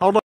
Hold on.